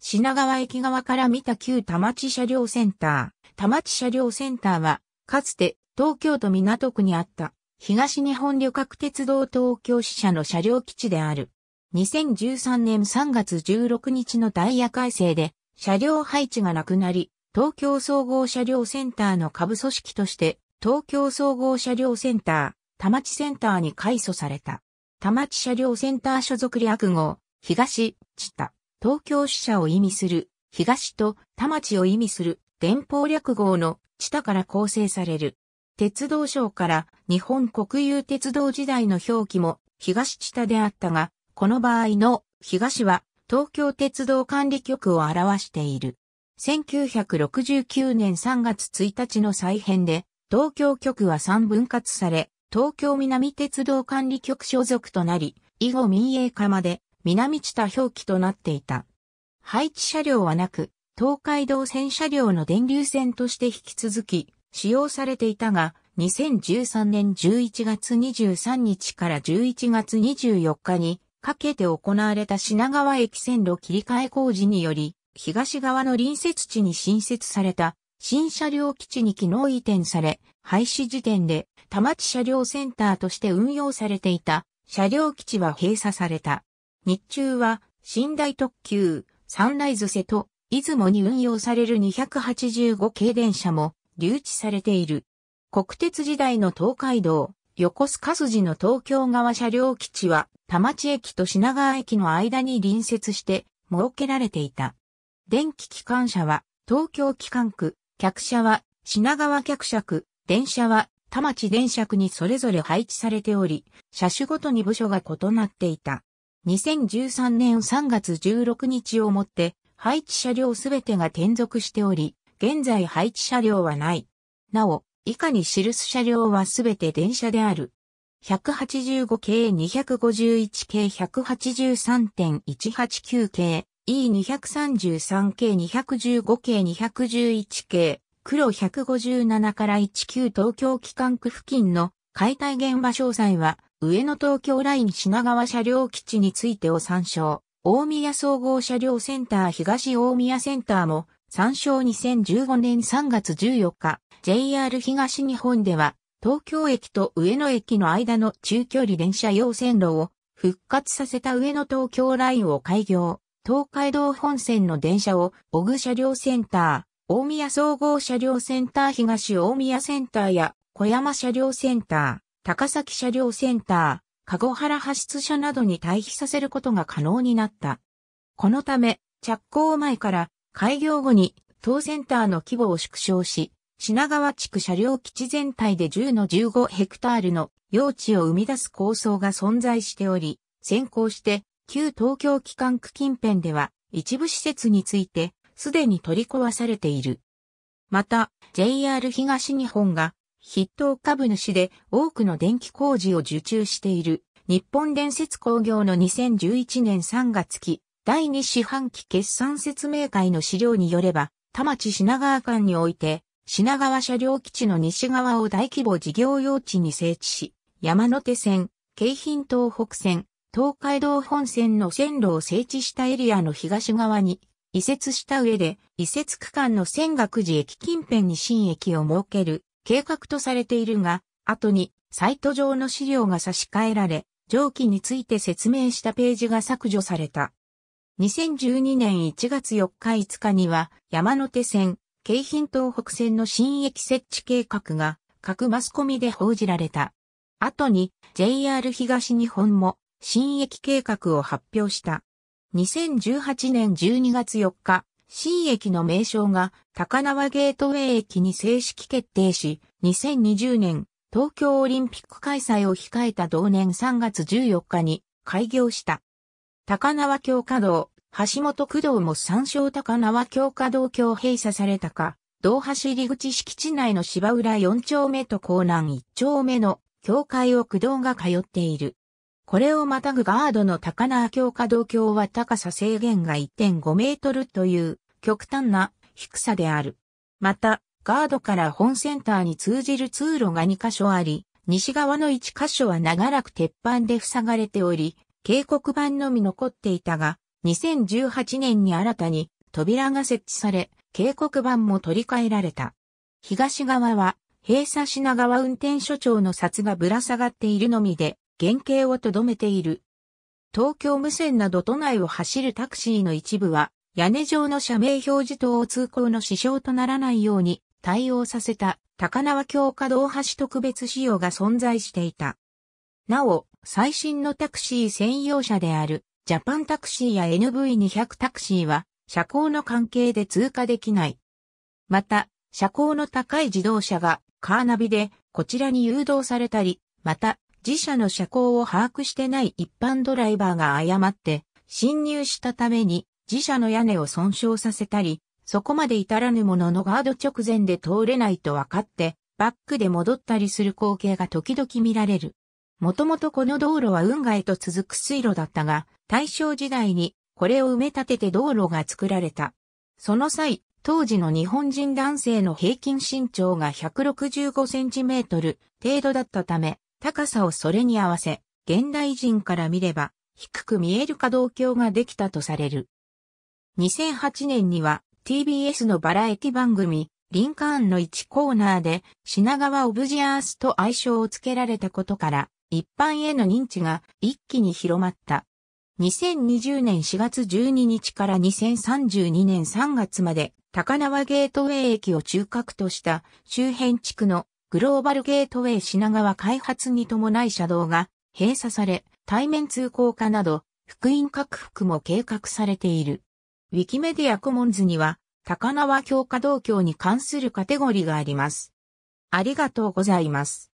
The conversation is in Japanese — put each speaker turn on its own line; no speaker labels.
品川駅側から見た旧田町車両センター。田町車両センターは、かつて東京都港区にあった東日本旅客鉄道東京支社の車両基地である。2013年3月16日のダイヤ改正で車両配置がなくなり、東京総合車両センターの下部組織として東京総合車両センター、田町センターに改組された。田町車両センター所属略号、東、知多、東京支社を意味する、東と田町を意味する、電報略号の知多から構成される。鉄道省から日本国有鉄道時代の表記も東知多であったが、この場合の東は東京鉄道管理局を表している。1969年3月1日の再編で東京局は3分割され、東京南鉄道管理局所属となり、以後民営化まで南知多表記となっていた。配置車両はなく、東海道線車両の電流線として引き続き、使用されていたが、2013年11月23日から11月24日にかけて行われた品川駅線路切り替え工事により、東側の隣接地に新設された新車両基地に機能移転され、廃止時点で田町車両センターとして運用されていた車両基地は閉鎖された。日中は寝台特急、サンライズ瀬戸、出雲に運用される285系電車も留置されている。国鉄時代の東海道、横須賀筋の東京側車両基地は、田町駅と品川駅の間に隣接して設けられていた。電気機関車は、東京機関区、客車は、品川客車区、電車は、田町電車区にそれぞれ配置されており、車種ごとに部署が異なっていた。2013年3月16日をもって、配置車両すべてが転属しており、現在配置車両はない。なお、以下に記す車両はすべて電車である。185系251系183.189系 E233 系215系211系黒157から19東京機関区付近の解体現場詳細は上野東京ライン品川車両基地についてを参照。大宮総合車両センター東大宮センターも参照2015年3月14日 JR 東日本では東京駅と上野駅の間の中距離電車用線路を復活させた上野東京ラインを開業。東海道本線の電車を小具車両センター、大宮総合車両センター東大宮センターや小山車両センター、高崎車両センター、籠原派出車などに退避させることが可能になった。このため、着工前から開業後に当センターの規模を縮小し、品川地区車両基地全体で10の15ヘクタールの用地を生み出す構想が存在しており、先行して旧東京機関区近辺では一部施設についてすでに取り壊されている。また、JR 東日本が筆頭株主で多くの電気工事を受注している日本電設工業の2011年3月期第2四半期決算説明会の資料によれば、田町品川間において品川車両基地の西側を大規模事業用地に整地し、山手線、京浜東北線、東海道本線の線路を整地したエリアの東側に移設した上で、移設区間の仙岳寺駅近辺に新駅を設ける。計画とされているが、後にサイト上の資料が差し替えられ、上記について説明したページが削除された。2012年1月4日5日には山手線、京浜東北線の新駅設置計画が各マスコミで報じられた。後に JR 東日本も新駅計画を発表した。2018年12月4日、新駅の名称が高輪ゲートウェイ駅に正式決定し、2020年東京オリンピック開催を控えた同年3月14日に開業した。高輪橋稼働、橋本区道も参照高輪橋下道橋閉鎖されたか、道橋入口敷地内の芝浦4丁目と港南1丁目の境界を区道が通っている。これをまたぐガードの高輪橋下道橋は高さ制限が1.5メートルという極端な低さである。また、ガードから本センターに通じる通路が2箇所あり、西側の1箇所は長らく鉄板で塞がれており、警告板のみ残っていたが、2018年に新たに扉が設置され、警告板も取り替えられた。東側は閉鎖品川運転所長の札がぶら下がっているのみで原型をとどめている。東京無線など都内を走るタクシーの一部は屋根上の社名表示灯を通行の支障とならないように対応させた高輪橋可動橋特別仕様が存在していた。なお、最新のタクシー専用車であるジャパンタクシーや NV200 タクシーは車高の関係で通過できない。また、車高の高い自動車がカーナビでこちらに誘導されたり、また自社の車高を把握してない一般ドライバーが誤って侵入したために自社の屋根を損傷させたり、そこまで至らぬもののガード直前で通れないと分かって、バックで戻ったりする光景が時々見られる。もともとこの道路は運河へと続く水路だったが、大正時代にこれを埋め立てて道路が作られた。その際、当時の日本人男性の平均身長が165センチメートル程度だったため、高さをそれに合わせ、現代人から見れば低く見える可動橋ができたとされる。2008年には TBS のバラエティ番組リンカーンの1コーナーで品川オブジアースと愛称を付けられたことから一般への認知が一気に広まった。2020年4月12日から2032年3月まで高輪ゲートウェイ駅を中核とした周辺地区のグローバルゲートウェイ品川開発に伴い車道が閉鎖され対面通行化など福音拡幅も計画されている。ウィキメディアコモンズには、高輪強化道橋に関するカテゴリーがあります。ありがとうございます。